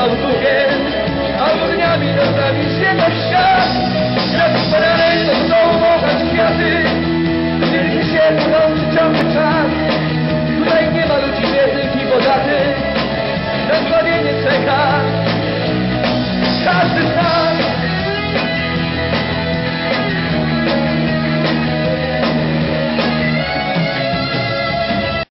zwał a dniami rozprawi się na świat. Jak spadane to są wąchać kwiaty, wielki się płynący ciągle czas. Tutaj nie ma ludzi biednych i bogatych, na zbawienie czeka.